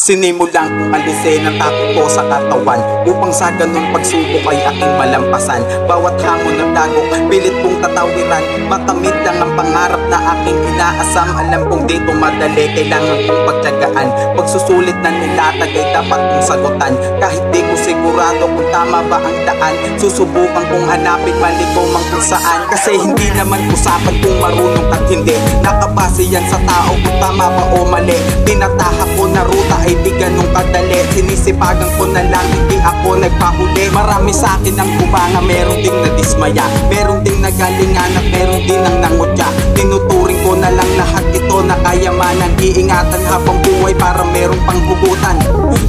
Sinimulan kong alisin ang takot ko sa katawan Upang sa ganun pagsubok ay aking malampasan. Bawat hamon ng dagok, pilit kong tatawiran. Makamit lang ang pangarap na aking inaasam. Alam kong dito madali, kailangan kong pagtyagaan. Pagsusulit na nilatag ay dapat kong sagutan. Kahit di ko sigurado kung tama ba ang daan Susubukan kong hanapin mali ko mang kung saan. Kasi hindi naman usapan kung marunong at hindi. Nakabase yan sa tao kung tama ba o mali. Tinataha ko na ruta ay di ganun kadali. Sinisipagan ko na lang hindi ako nagpahuli Marami sa akin ang kumanga meron ding nadismaya. Meron ding nagalingan at meron din ang nangutya. Tinuturing ko na lang lahat ito na kayamanan. Iingatan habang buhay para merong panghugutan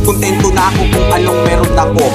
Kontento na ako kung anong meron ako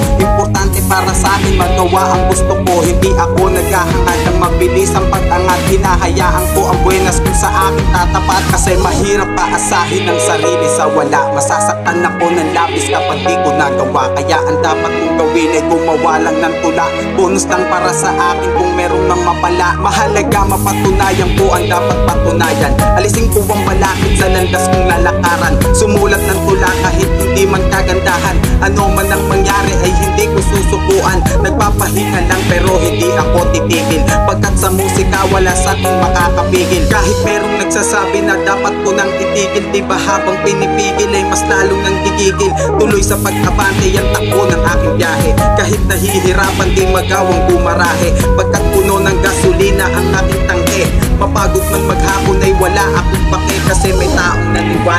para sa akin magawa ang gusto ko. Hindi ako naghahangad ng mabilis ang pag-angat. Hinahayaan ko ang buenas kung sa akin tatapat. Kasi mahirap paasahin ang sarili sa wala. Masasaktan ako ng labis kapag di ko nagawa. Kaya ang dapat kong gawin ay gumawa lang ng tula. Bonus lang para sa akin kung meron ng mapala. Mahalaga mapatunayan ko ang dapat patunayan. Alisin ko ang balakid sa landas kong lalakaran. Sumulat ng tula kahit hindi man kagandahan. Ano man ang mangyari ay hindi ko susukuan. Nagpapahinga lang pero hindi ako titigil. Pagkat sa musika wala sa akin makakapigil. Kahit merong nagsasabi na dapat ko nang itigil Diba habang pinipigil ay mas lalong nang gigigil. Tuloy sa pagkabante ang takbo ng aking biyahe. Kahit nahihirapan di magawang bumarahe. Pagkat puno ng gasolina ang aking tangke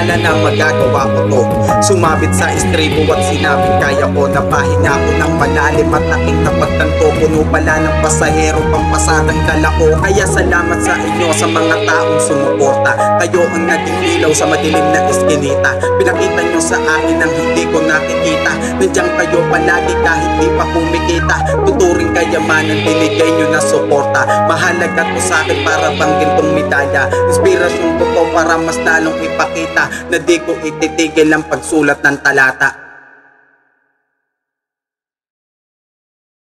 naniwala na magagawa ko to. Sumabit sa istribo at sinabing kaya ko Napahinga ko ng malalim at aking napagtanto Puno pala ng pasahero pampasadang dala ko Kaya salamat sa inyo sa mga taong sumuporta. Kayo ang naging ilaw sa madilim na iskinita. Pinakita nyo sa akin ang hindi ko nakikita. Nandiyan kayo palagi kahit di pa kumikita Tuturing kayamanan binigay nyo na Mahalaga to sa akin para banggin tong medalya. Inspirasyon ko to para mas lalong ipakita Na di ko ititigil ang pagsulat ng talata